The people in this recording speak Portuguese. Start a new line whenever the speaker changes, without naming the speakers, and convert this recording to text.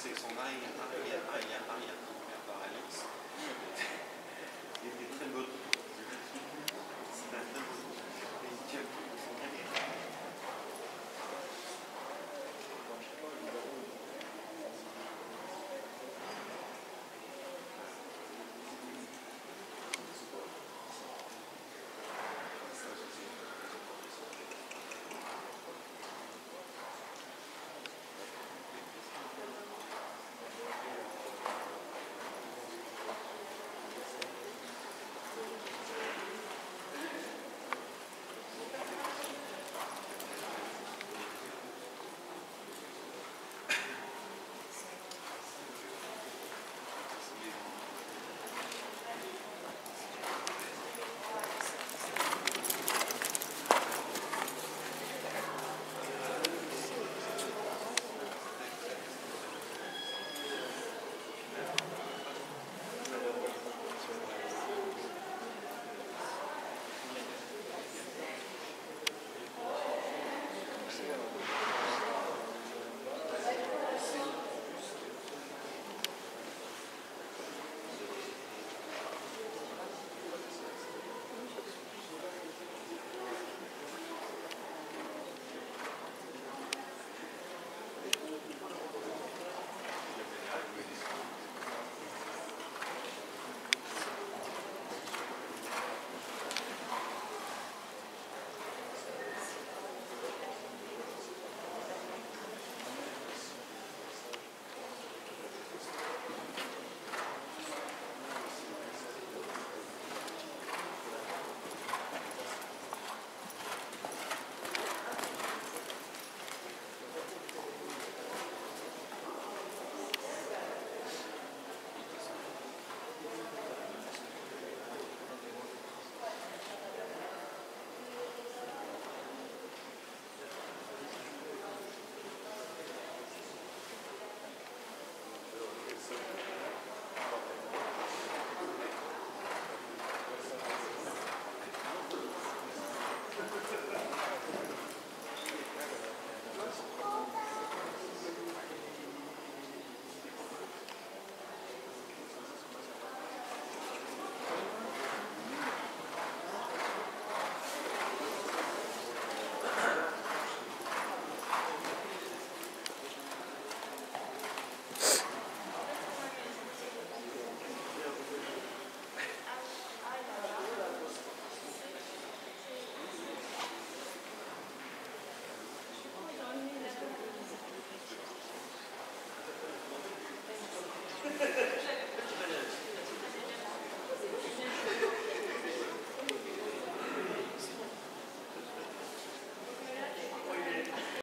ces sondages, il a, il a, il a, il a, il a, il